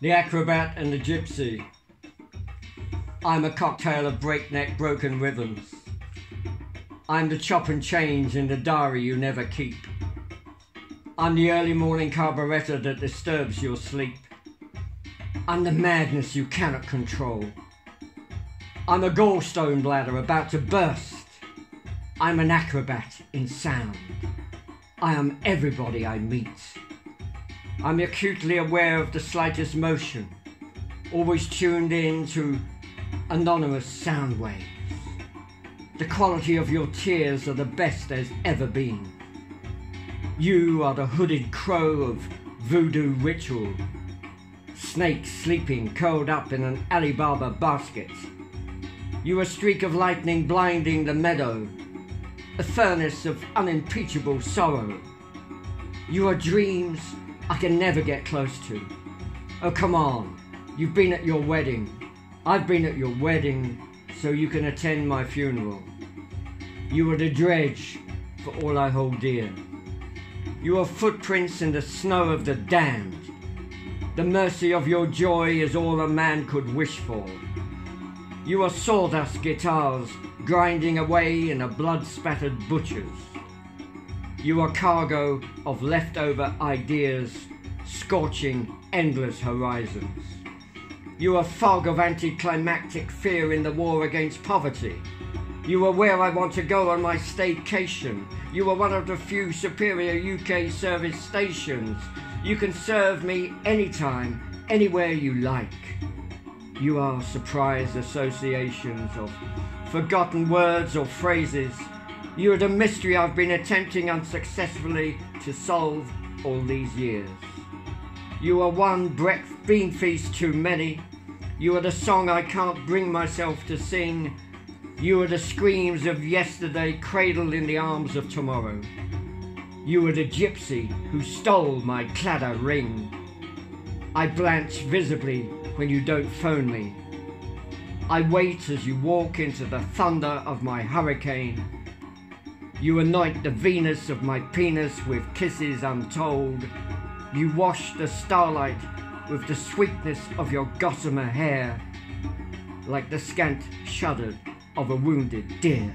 the acrobat and the gypsy. I'm a cocktail of breakneck broken rhythms. I'm the chop and change in the diary you never keep. I'm the early morning carburettor that disturbs your sleep. I'm the madness you cannot control. I'm a gallstone bladder about to burst. I'm an acrobat in sound. I am everybody I meet. I'm acutely aware of the slightest motion, always tuned in to anonymous sound waves. The quality of your tears are the best there's ever been. You are the hooded crow of voodoo ritual. Snakes sleeping curled up in an Alibaba basket. You a streak of lightning blinding the meadow. A furnace of unimpeachable sorrow. You are dreams I can never get close to. Oh, come on. You've been at your wedding. I've been at your wedding so you can attend my funeral. You are the dredge for all I hold dear. You are footprints in the snow of the damned. The mercy of your joy is all a man could wish for. You are sawdust guitars grinding away in a blood spattered butcher's. You are cargo of leftover ideas, scorching endless horizons. You are fog of anticlimactic fear in the war against poverty. You are where I want to go on my staycation. You are one of the few superior UK service stations. You can serve me anytime, anywhere you like. You are surprise associations of forgotten words or phrases you are the mystery I've been attempting unsuccessfully to solve all these years. You are one breath bean feast too many. You are the song I can't bring myself to sing. You are the screams of yesterday cradled in the arms of tomorrow. You are the gypsy who stole my Claddagh ring. I blanch visibly when you don't phone me. I wait as you walk into the thunder of my hurricane you anoint the Venus of my penis with kisses untold. You wash the starlight with the sweetness of your gossamer hair, like the scant shudder of a wounded deer.